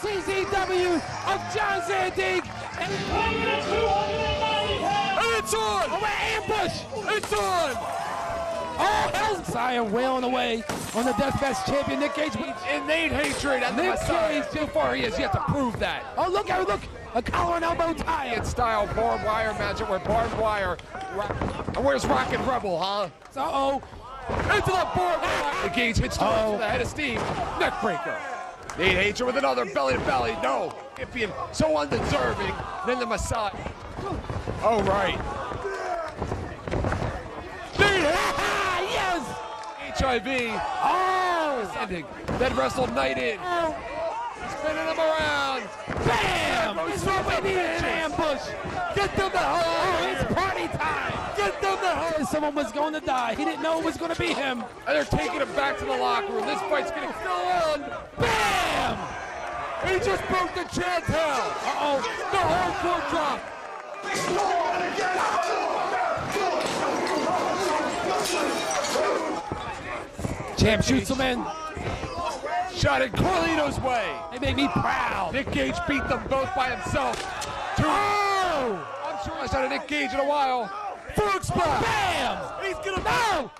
CZW of John Zandig. And it's on! Oh, ambush! It's on! Oh, hell! Messiah wailing away on the Deathmatch champion, Nick Gage. Innate hatred and the Nick. Gage. Too far he has yet to prove that. Oh, look, oh, look, a collar and elbow tie. It's style barbed wire matchup where barbed wire. And where's Rocket Rebel, huh? Uh-oh. Into the barbed wire. The Gage hits directly Uh-oh. to the head of Steve. Neckbreaker. Nate Hatred with another belly to belly. No, being so undeserving. Then the massage. Oh, right. Yes! HIV. Oh! Ending. Then wrestled Knight in. Oh! Spinning him around. Bam! Goes Somebody through the an ambush. Get them the hell it's party time. Get them the hell. Someone was going to die. He didn't know it was going to be him. And they're taking him back to the locker room. This fight's getting still on. Bam! He just broke the chant hell. Uh-oh. The hardcore drop. Champ shoots him in. Shot it Carlito's way. They made me proud. Nick Gage beat them both by himself. Two. Oh! I'm sure I shot a Nick Gage in a while. Frog splash. Bam! He's gonna No!